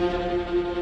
Música